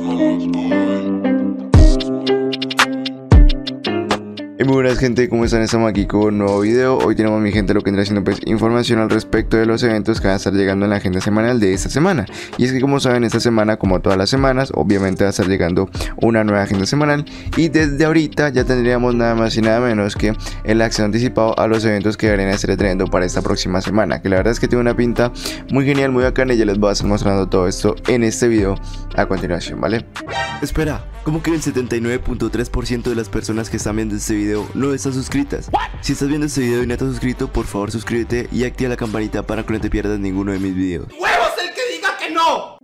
muy buenas gente, ¿cómo están? Estamos aquí con un nuevo video. Hoy tenemos mi gente lo que vendrá haciendo pues información al respecto de los eventos que van a estar llegando en la agenda semanal de esta semana. Y es que como saben, esta semana, como todas las semanas, obviamente va a estar llegando una nueva agenda semanal. Y desde ahorita ya tendríamos nada más y nada menos que el acceso anticipado a los eventos que deberían estar trayendo para esta próxima semana. Que la verdad es que tiene una pinta muy genial, muy bacana y ya les voy a estar mostrando todo esto en este video a continuación, ¿vale? Espera, ¿cómo que el 79.3% de las personas que están viendo este video no están suscritas? Si estás viendo este video y no estás suscrito, por favor suscríbete y activa la campanita para que no te pierdas ninguno de mis videos. ¡Huevos el que diga que no!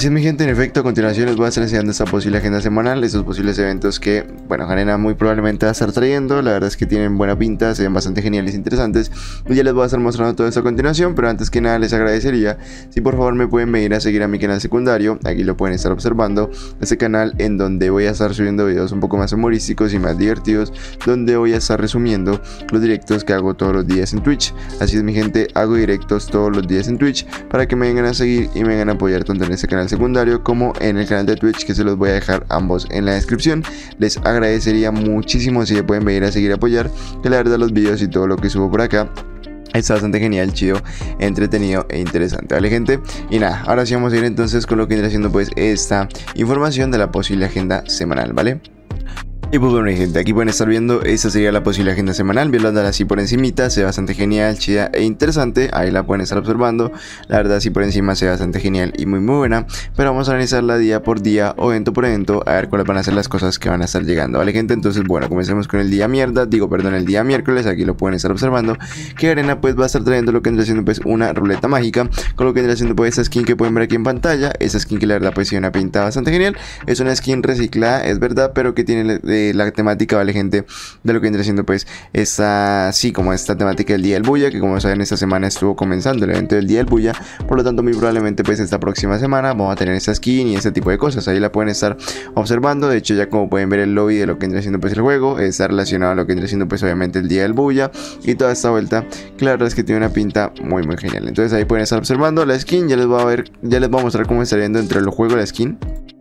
Así es mi gente, en efecto, a continuación les voy a estar enseñando esta posible agenda semanal, estos posibles eventos que, bueno, Janena muy probablemente va a estar trayendo, la verdad es que tienen buena pinta, se bastante geniales e interesantes, y ya les voy a estar mostrando todo esto a continuación, pero antes que nada les agradecería si por favor me pueden venir a seguir a mi canal secundario, aquí lo pueden estar observando, este canal en donde voy a estar subiendo videos un poco más humorísticos y más divertidos, donde voy a estar resumiendo los directos que hago todos los días en Twitch, así es mi gente, hago directos todos los días en Twitch para que me vengan a seguir y me vengan a apoyar tanto en este canal secundario como en el canal de Twitch que se los voy a dejar ambos en la descripción. Les agradecería muchísimo si pueden venir a seguir a apoyar, que la verdad los videos y todo lo que subo por acá Está bastante genial, chido, entretenido e interesante, ¿vale gente? Y nada, ahora sí vamos a ir entonces con lo que viene haciendo pues esta información de la posible agenda semanal, ¿vale? Y pues bueno gente, aquí pueden estar viendo, esta sería la posible agenda semanal, viéndola así por encimita, se ve bastante genial, chida e interesante, ahí la pueden estar observando, la verdad así por encima se ve bastante genial y muy muy buena, pero vamos a analizarla día por día o evento por evento, a ver cuáles van a ser las cosas que van a estar llegando, ¿vale gente? Entonces bueno, comencemos con el día mierda, digo perdón, el día miércoles, aquí lo pueden estar observando, que Arena pues va a estar trayendo lo que vendrá siendo pues una ruleta mágica, con lo que vendrá siendo pues esta skin que pueden ver aquí en pantalla, esa skin que la verdad pues tiene una pinta bastante genial, es una skin reciclada, es verdad, pero que tiene la temática, ¿vale, gente? De lo que viene siendo, pues, esta, así como esta temática del Día del Bulla, que como saben, esta semana estuvo comenzando el evento del Día del Bulla, por lo tanto, muy probablemente, pues, esta próxima semana vamos a tener esta skin y este tipo de cosas, ahí la pueden estar observando, de hecho, ya como pueden ver el lobby de lo que viene siendo, pues, el juego, está relacionado a lo que viene siendo, pues, obviamente, el Día del Bulla. Y toda esta vuelta, claro, es que tiene una pinta muy, muy genial, entonces ahí pueden estar observando la skin, ya les voy a ver, ya les voy a mostrar cómo está viendo entre el juego la skin.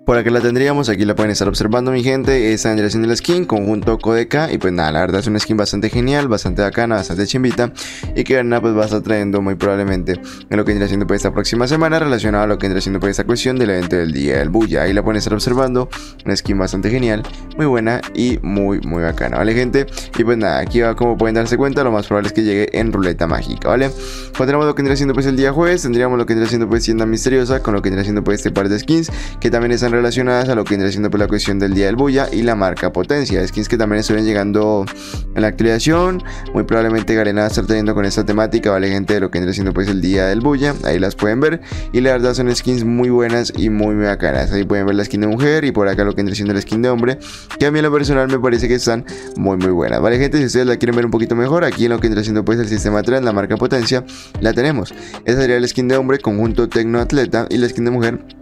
Por acá la tendríamos, aquí la pueden estar observando mi gente, esta generación de la skin, conjunto Codeca y pues nada, la verdad es una skin bastante genial, bastante bacana, bastante chimbita y que nada pues va a estar trayendo muy probablemente en lo que vendrá siendo pues esta próxima semana relacionado a lo que vendrá siendo pues esta cuestión del evento del día del bulla, ahí la pueden estar observando, una skin bastante genial, muy buena y muy muy bacana, ¿vale gente? Y pues nada, aquí va como pueden darse cuenta, lo más probable es que llegue en ruleta mágica, ¿vale? Pondremos lo que vendrá siendo pues el día jueves, tendríamos lo que vendrá siendo pues tienda misteriosa con lo que vendrá siendo pues este par de skins que también están relacionadas a lo que viene siendo pues, la cuestión del día del bulla y la marca potencia. Skins que también estuvieron llegando en la actualización. Muy probablemente Garena va a estar teniendo con esta temática, vale gente, de lo que viene siendo pues el día del bulla. Ahí las pueden ver. Y la verdad son skins muy buenas y muy, bacanas. Ahí pueden ver la skin de mujer y por acá lo que viene siendo la skin de hombre. Que a mí en lo personal me parece que están muy, muy buenas. Vale gente, si ustedes la quieren ver un poquito mejor, aquí en lo que viene siendo pues el sistema 3, la marca potencia, la tenemos. Esa sería la skin de hombre, conjunto tecno atleta y la skin de mujer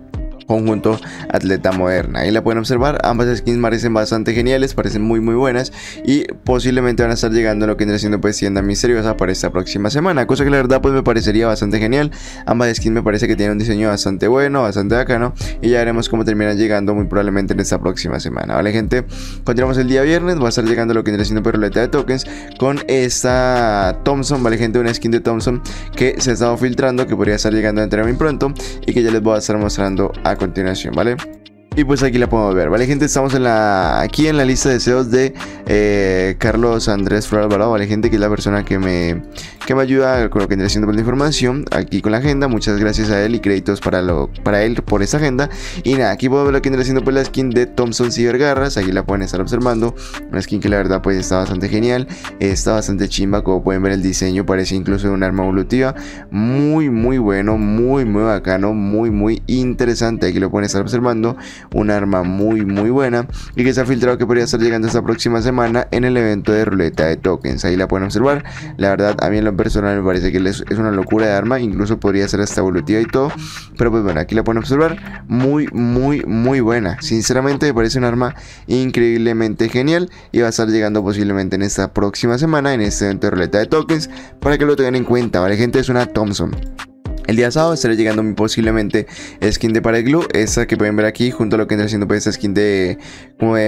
conjunto atleta moderna. Ahí la pueden observar, ambas skins parecen bastante geniales, parecen muy muy buenas y posiblemente van a estar llegando a lo que viene siendo pues tienda misteriosa para esta próxima semana, cosa que la verdad pues me parecería bastante genial. Ambas skins me parece que tienen un diseño bastante bueno, bastante bacano y ya veremos cómo terminan llegando muy probablemente en esta próxima semana, ¿vale gente? Continuamos el día viernes, va a estar llegando lo que viene siendo peroleta de tokens con esta Thompson, ¿vale gente? Una skin de Thompson que se ha estado filtrando, que podría estar llegando a muy pronto y que ya les voy a estar mostrando a continuación, ¿vale? Y pues aquí la podemos ver, ¿vale gente? Estamos en la, aquí en la lista de deseos de eh, Carlos Andrés Flor Alvarado, ¿vale gente? Que es la persona que me, que me ayuda con lo que viene haciendo por la información aquí con la agenda. Muchas gracias a él y créditos para, lo, para él por esa agenda. Y nada, aquí podemos ver lo que viene haciendo pues la skin de Thompson Cibergarras. Aquí la pueden estar observando. Una skin que la verdad pues está bastante genial. Está bastante chimba. Como pueden ver el diseño parece incluso un arma evolutiva. Muy muy bueno. Muy muy bacano. Muy muy interesante. Aquí lo pueden estar observando. Un arma muy muy buena. Y que se ha filtrado que podría estar llegando esta próxima semana en el evento de ruleta de tokens. Ahí la pueden observar. La verdad a mí en lo personal me parece que es una locura de arma, incluso podría ser hasta evolutiva y todo, pero pues bueno, aquí la pueden observar, muy, muy, muy buena, sinceramente me parece un arma increíblemente genial y va a estar llegando posiblemente en esta próxima semana en este evento de ruleta de tokens, para que lo tengan en cuenta, ¿vale gente? Es una Thompson. El día sábado estaré llegando muy posiblemente skin de Pareglu, esa que pueden ver aquí, junto a lo que está haciendo pues esta skin de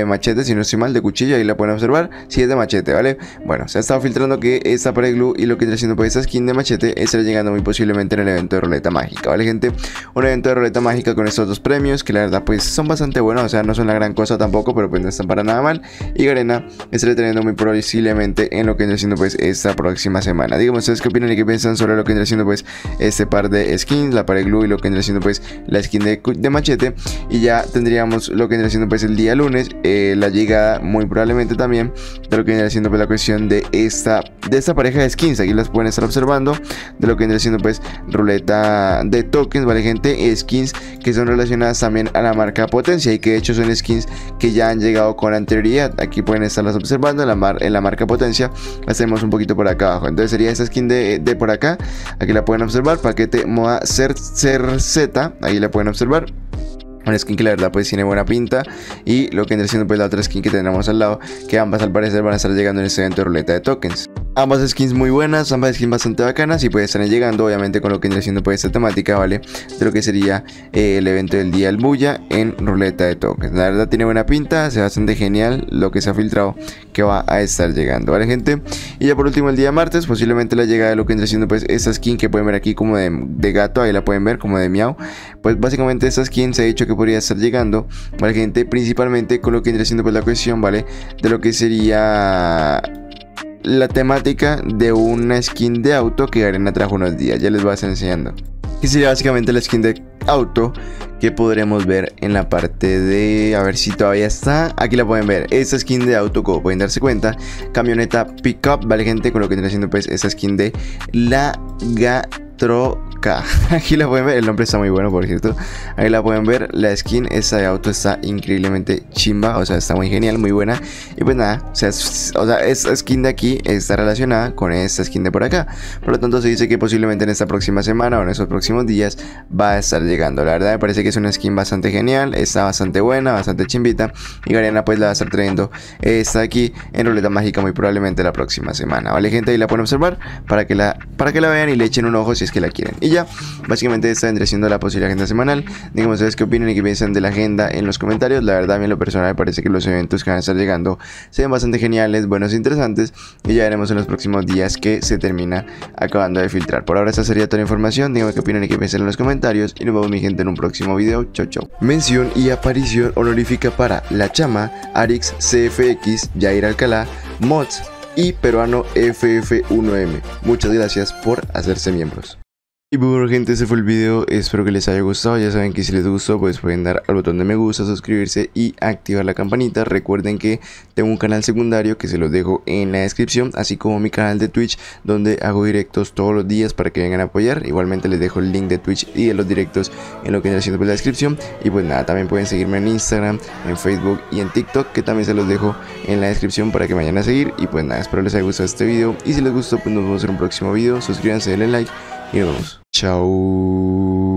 machete, si no estoy mal, de cuchilla, ahí la pueden observar, si es de machete, ¿vale? Bueno, se ha estado filtrando que esta Pareglu y lo que está haciendo pues esta skin de machete estará llegando muy posiblemente en el evento de Roleta Mágica, ¿vale gente? Un evento de Roleta Mágica con estos dos premios, que la verdad pues son bastante buenos, o sea, no son la gran cosa tampoco, pero pues no están para nada mal. Y Garena estaré teniendo muy posiblemente en lo que está haciendo pues esta próxima semana. Díganme ustedes qué opinan y qué piensan sobre lo que está haciendo pues este par de skins, la pared glue y lo que vendría siendo pues la skin de, machete. Y ya tendríamos lo que vendría siendo pues el día lunes, eh, la llegada muy probablemente también de lo que vendría siendo pues la cuestión de esta, de esta pareja de skins. Aquí las pueden estar observando, de lo que vendría siendo pues ruleta de tokens, ¿vale gente? Skins que son relacionadas también a la marca potencia y que de hecho son skins que ya han llegado con anterioridad. Aquí pueden estarlas observando en la, mar, en la marca potencia. Hacemos un poquito por acá abajo. Entonces sería esta skin de, de por acá. Aquí la pueden observar. Paquete moda ser, ser Z, ahí la pueden observar. Una skin que la verdad pues tiene buena pinta y lo que viene siendo pues la otra skin que tenemos al lado que ambas al parecer van a estar llegando en este evento de ruleta de tokens. Ambas skins muy buenas, ambas skins bastante bacanas y pues estar llegando obviamente con lo que viene siendo pues esta temática, ¿vale? De lo que sería eh, el evento del día del bulla en ruleta de tokens. La verdad tiene buena pinta, se ve bastante genial lo que se ha filtrado que va a estar llegando, ¿vale gente? Y ya por último el día martes posiblemente la llegada de lo que viene siendo pues esta skin que pueden ver aquí como de, gato, ahí la pueden ver como de miau. Pues básicamente esta skin se ha dicho que podría estar llegando, ¿vale gente? Principalmente con lo que viene siendo pues la cuestión, ¿vale? De lo que sería la temática de una skin de auto que Arena trajo unos días. Ya les estar enseñando. Que sería básicamente la skin de auto que podremos ver en la parte de a ver si todavía está aquí la pueden ver esta skin de auto como pueden darse cuenta camioneta pickup vale gente con lo que viene haciendo pues esta skin de la gatro Aquí la pueden ver, el nombre está muy bueno por cierto. Ahí la pueden ver, la skin, esta de auto está increíblemente chimba, o sea, está muy genial, muy buena. Y pues nada, o sea, esta skin de aquí está relacionada con esta skin de por acá. Por lo tanto, se dice que posiblemente en esta próxima semana o en estos próximos días va a estar llegando. La verdad me parece que es una skin bastante genial, está bastante buena, bastante chimbita. Y Garena pues la va a estar trayendo esta aquí en Ruleta Mágica muy probablemente la próxima semana. Vale gente, ahí la pueden observar para que la, para que la vean y le echen un ojo si es que la quieren básicamente esta vendría siendo la posible agenda semanal. Díganme ustedes qué opinan y qué piensan de la agenda en los comentarios. La verdad, a mí en lo personal me parece que los eventos que van a estar llegando se ven bastante geniales, buenos e interesantes. Y ya veremos en los próximos días que se termina acabando de filtrar. Por ahora, esta sería toda la información. Díganme qué opinan y qué piensan en los comentarios. Y nos vemos, mi gente, en un próximo video. Chau, chau. Mención y aparición honorífica para La Chama, Arix CFX, Jair Alcalá, Mods y peruano FF1M. Muchas gracias por hacerse miembros. Y bueno gente, ese fue el video, espero que les haya gustado, ya saben que si les gustó pues pueden dar al botón de me gusta, suscribirse y activar la campanita, recuerden que tengo un canal secundario que se los dejo en la descripción, así como mi canal de Twitch donde hago directos todos los días para que vengan a apoyar, igualmente les dejo el link de Twitch y de los directos en lo que viene haciendo pues, la descripción, y pues nada, también pueden seguirme en Instagram, en Facebook y en TikTok que también se los dejo en la descripción para que vayan a seguir, y pues nada, espero les haya gustado este video, y si les gustó pues nos vemos en un próximo video, suscríbanse, denle like y nos vemos. Chao.